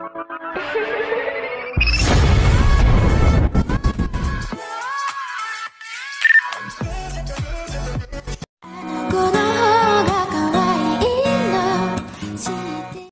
Yeah.